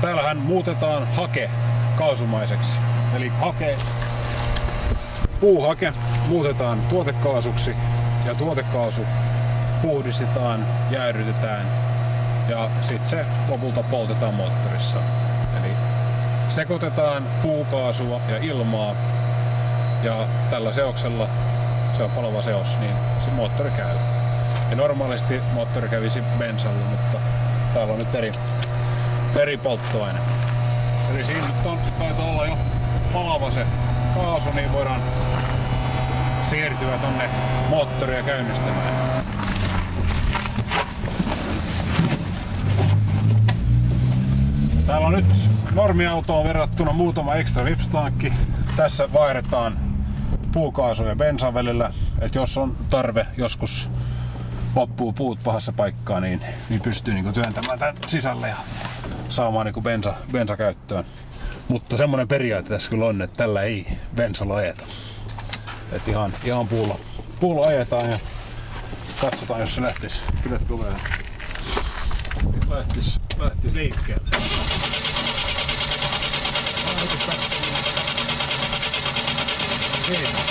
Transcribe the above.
täällähän muutetaan hake kaasumaiseksi. Eli hake, puuhake muutetaan tuotekaasuksi ja tuotekaasu puhdistetaan, jäädytetään ja sitten se lopulta poltetaan moottorissa. Eli sekoitetaan puukaasua ja ilmaa ja tällä seoksella, se on palava seos, niin se moottori käy. Ja normaalisti moottori kävisi bensalla, mutta täällä on nyt eri, eri polttoaine. Eli siinä nyt on, taitaa olla jo palava se kaasu, niin voidaan siirtyä tonne moottoria käynnistämään. Täällä on nyt normiautoon verrattuna muutama ekstra vipstankki. Tässä vaihdetaan puukaasu ja bensan välillä, että jos on tarve joskus loppuu puut pahassa paikkaa, niin, niin pystyy niin työntämään tän sisälle ja saamaan niin bensa, bensa käyttöön. Mutta semmonen periaate tässä kyllä on, että tällä ei bensalla ajeta. Et ihan, ihan puulla, puulla ajetaan ja katsotaan jos se lähtis. Kyllä tulee. Lähtis, lähtis liikkeelle. Siinä.